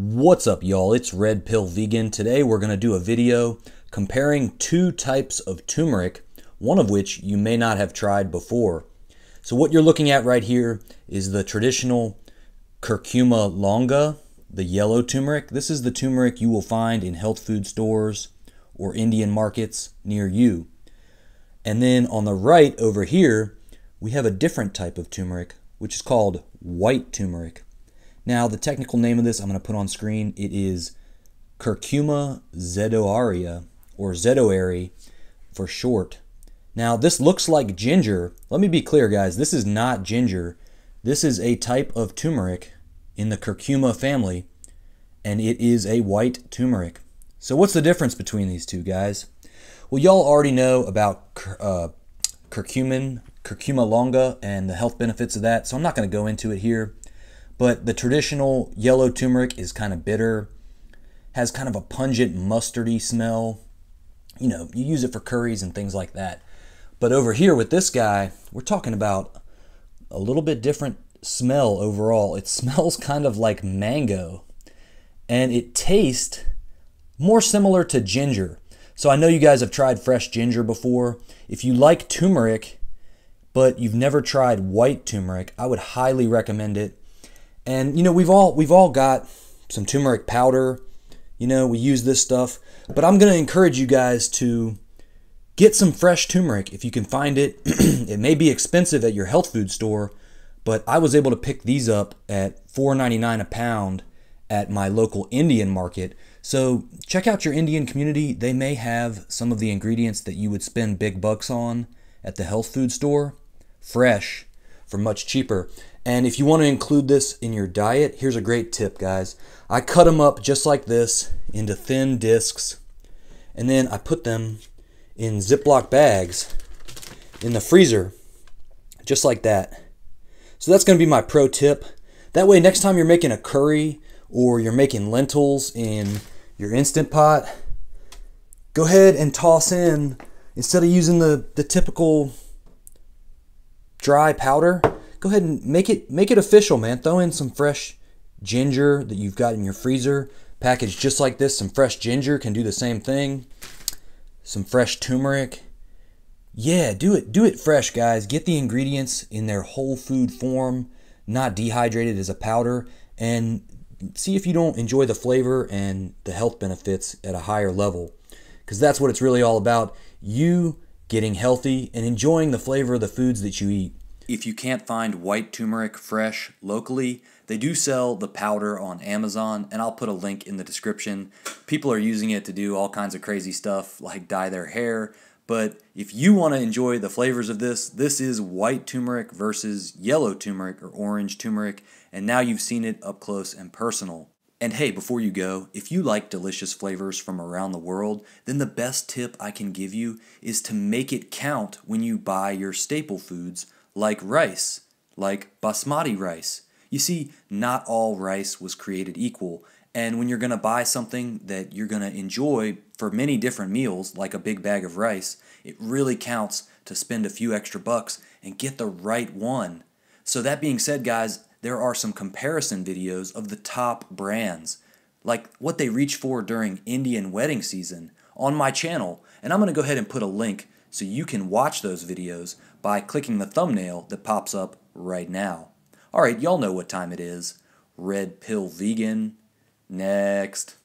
What's up, y'all? It's Red Pill Vegan. Today we're going to do a video comparing two types of turmeric, one of which you may not have tried before. So, what you're looking at right here is the traditional curcuma longa, the yellow turmeric. This is the turmeric you will find in health food stores or Indian markets near you. And then on the right over here, we have a different type of turmeric, which is called white turmeric. Now, the technical name of this I'm going to put on screen. It is Curcuma zedoaria, or zedoary for short. Now, this looks like ginger. Let me be clear, guys. This is not ginger. This is a type of turmeric in the curcuma family, and it is a white turmeric. So what's the difference between these two, guys? Well, y'all already know about uh, curcumin, curcuma longa, and the health benefits of that, so I'm not going to go into it here. But the traditional yellow turmeric is kind of bitter, has kind of a pungent mustardy smell. You know, you use it for curries and things like that. But over here with this guy, we're talking about a little bit different smell overall. It smells kind of like mango and it tastes more similar to ginger. So I know you guys have tried fresh ginger before. If you like turmeric, but you've never tried white turmeric, I would highly recommend it. And you know, we've all we've all got some turmeric powder. You know, we use this stuff, but I'm going to encourage you guys to get some fresh turmeric if you can find it. it may be expensive at your health food store, but I was able to pick these up at $4.99 a pound at my local Indian market. So check out your Indian community. They may have some of the ingredients that you would spend big bucks on at the health food store, fresh for much cheaper. And if you want to include this in your diet, here's a great tip, guys. I cut them up just like this into thin discs, and then I put them in Ziploc bags in the freezer, just like that. So that's going to be my pro tip. That way, next time you're making a curry or you're making lentils in your Instant Pot, go ahead and toss in, instead of using the, the typical dry powder, go ahead and make it make it official, man. Throw in some fresh ginger that you've got in your freezer, packaged just like this. Some fresh ginger can do the same thing. Some fresh turmeric. Yeah, do it do it fresh, guys. Get the ingredients in their whole food form, not dehydrated as a powder, and see if you don't enjoy the flavor and the health benefits at a higher level. Because that's what it's really all about. You getting healthy and enjoying the flavor of the foods that you eat. If you can't find white turmeric fresh locally, they do sell the powder on Amazon, and I'll put a link in the description. People are using it to do all kinds of crazy stuff, like dye their hair. But if you want to enjoy the flavors of this, this is white turmeric versus yellow turmeric or orange turmeric, and now you've seen it up close and personal. And hey, before you go, if you like delicious flavors from around the world, then the best tip I can give you is to make it count when you buy your staple foods like rice, like basmati rice. You see, not all rice was created equal, and when you're going to buy something that you're going to enjoy for many different meals, like a big bag of rice, it really counts to spend a few extra bucks and get the right one. So, that being said, guys, there are some comparison videos of the top brands, like what they reach for during Indian wedding season, on my channel, and I'm going to go ahead and put a link so you can watch those videos by clicking the thumbnail that pops up right now. Alright, y'all know what time it is. Red Pill Vegan. Next.